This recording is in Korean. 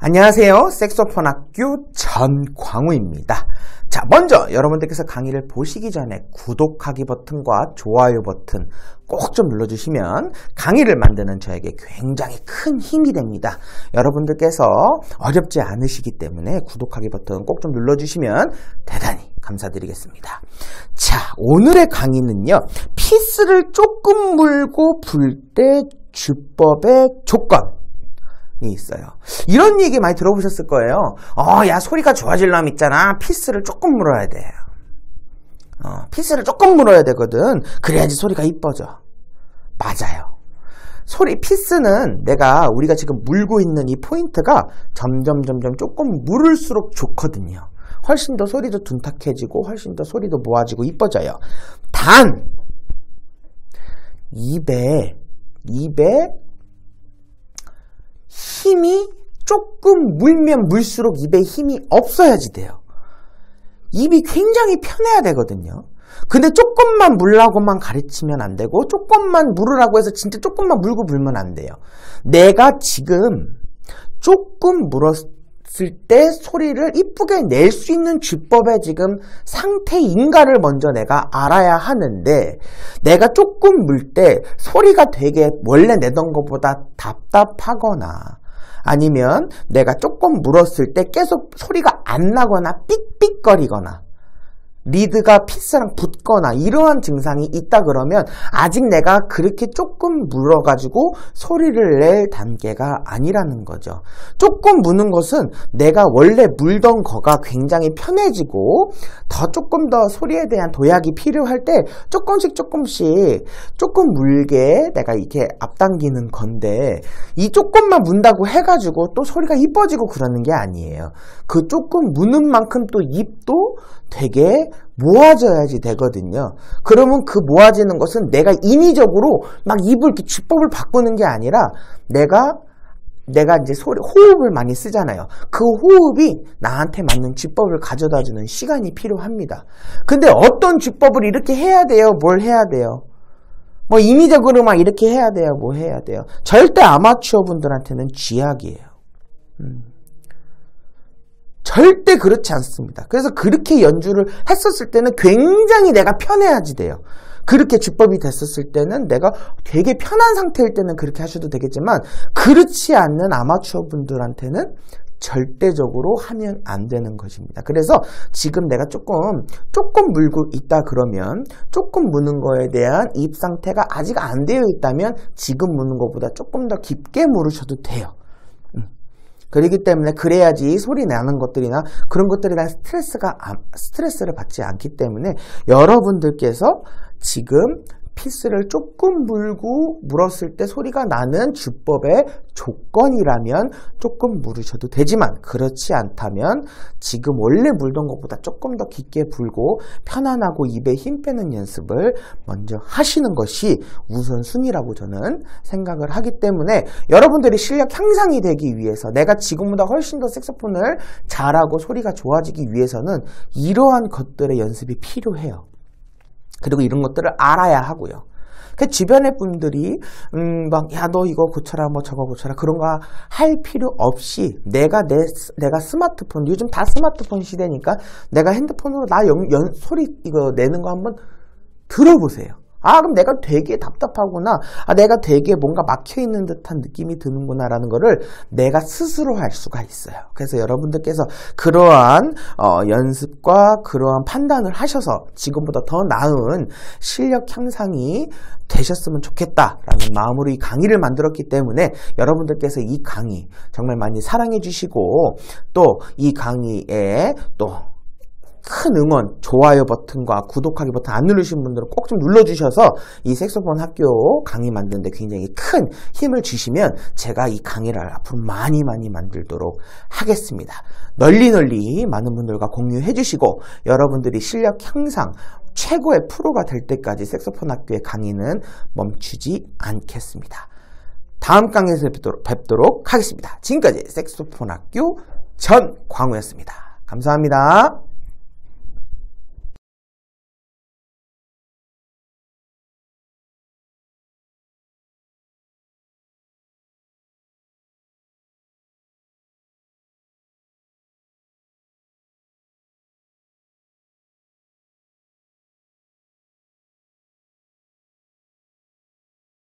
안녕하세요. 색소폰 학교 전광우입니다. 자, 먼저 여러분들께서 강의를 보시기 전에 구독하기 버튼과 좋아요 버튼 꼭 좀 눌러주시면 강의를 만드는 저에게 굉장히 큰 힘이 됩니다. 여러분들께서 어렵지 않으시기 때문에 구독하기 버튼 꼭 좀 눌러주시면 대단히 감사드리겠습니다. 자, 오늘의 강의는요. 피스를 조금 물고 불 때 주법의 조건 있어요. 이런 얘기 많이 들어보셨을 거예요. 어, 야, 소리가 좋아질려면 있잖아. 피스를 조금 물어야 돼. 어, 피스를 조금 물어야 되거든. 그래야지 소리가 이뻐져. 맞아요. 소리, 피스는 내가, 우리가 지금 물고 있는 이 포인트가 점점, 점점 조금 물을수록 좋거든요. 훨씬 더 소리도 둔탁해지고, 훨씬 더 소리도 모아지고 이뻐져요. 단, 입에, 입에 힘이 조금 물면 물수록 입에 힘이 없어야지 돼요. 입이 굉장히 편해야 되거든요. 근데 조금만 물라고만 가르치면 안 되고 조금만 물으라고 해서 진짜 조금만 물고 불면 안 돼요. 내가 지금 조금 물었 을 때 소리를 이쁘게 낼 수 있는 주법의 지금 상태인가를 먼저 내가 알아야 하는데 내가 조금 물 때 소리가 되게 원래 내던 것보다 답답하거나 아니면 내가 조금 물었을 때 계속 소리가 안 나거나 삑삑거리거나 리드가 피스랑 붙거나 이러한 증상이 있다 그러면 아직 내가 그렇게 조금 물어가지고 소리를 낼 단계가 아니라는 거죠. 조금 무는 것은 내가 원래 물던 거가 굉장히 편해지고 더 조금 더 소리에 대한 도약이 필요할 때 조금씩 조금씩 조금 물게 내가 이렇게 앞당기는 건데 이 조금만 문다고 해가지고 또 소리가 이뻐지고 그러는 게 아니에요. 그 조금 무는 만큼 또 입도 되게 모아져야지 되거든요. 그러면 그 모아지는 것은 내가 인위적으로 막 입을 이렇게 주법을 바꾸는 게 아니라 내가 내가 이제 소리, 호흡을 많이 쓰잖아요. 그 호흡이 나한테 맞는 주법을 가져다 주는 시간이 필요합니다. 근데 어떤 주법을 이렇게 해야 돼요? 뭘 해야 돼요? 뭐 인위적으로 막 이렇게 해야 돼요? 뭐 해야 돼요? 절대 아마추어 분들한테는 쥐약이에요. 음. 절대 그렇지 않습니다. 그래서 그렇게 연주를 했었을 때는 굉장히 내가 편해야지 돼요. 그렇게 주법이 됐었을 때는 내가 되게 편한 상태일 때는 그렇게 하셔도 되겠지만 그렇지 않는 아마추어 분들한테는 절대적으로 하면 안 되는 것입니다. 그래서 지금 내가 조금 조금 물고 있다 그러면 조금 무는 거에 대한 입 상태가 아직 안 되어 있다면 지금 무는 것보다 조금 더 깊게 물으셔도 돼요. 그렇기 때문에 그래야지 소리 나는 것들이나 그런 것들에 대한 스트레스가 스트레스를 받지 않기 때문에 여러분들께서 지금 피스를 조금 물고 물었을 때 소리가 나는 주법의 조건이라면 조금 물으셔도 되지만 그렇지 않다면 지금 원래 물던 것보다 조금 더 깊게 불고 편안하고 입에 힘 빼는 연습을 먼저 하시는 것이 우선순위라고 저는 생각을 하기 때문에 여러분들이 실력 향상이 되기 위해서 내가 지금보다 훨씬 더 색소폰을 잘하고 소리가 좋아지기 위해서는 이러한 것들의 연습이 필요해요. 그리고 이런 것들을 알아야 하고요. 그 주변의 분들이 음 막 야 너 이거 고쳐라 뭐 저거 고쳐라 그런 거 할 필요 없이 내가 내 내가 스마트폰 요즘 다 스마트폰 시대니까 내가 핸드폰으로 나 연, 연 소리 이거 내는 거 한번 들어보세요. 아, 그럼 내가 되게 답답하구나. 아, 내가 되게 뭔가 막혀 있는 듯한 느낌이 드는구나 라는 거를 내가 스스로 할 수가 있어요. 그래서 여러분들께서 그러한 어, 연습과 그러한 판단을 하셔서 지금보다 더 나은 실력 향상이 되셨으면 좋겠다라는 마음으로 이 강의를 만들었기 때문에 여러분들께서 이 강의 정말 많이 사랑해 주시고 또 이 강의에 또 큰 응원, 좋아요 버튼과 구독하기 버튼 안 누르신 분들은 꼭 좀 눌러주셔서 이 색소폰 학교 강의 만드는데 굉장히 큰 힘을 주시면 제가 이 강의를 앞으로 많이 많이 만들도록 하겠습니다. 널리 널리 많은 분들과 공유해 주시고 여러분들이 실력 향상, 최고의 프로가 될 때까지 색소폰 학교의 강의는 멈추지 않겠습니다. 다음 강의에서 뵙도록, 뵙도록 하겠습니다. 지금까지 색소폰 학교 전광우였습니다. 감사합니다.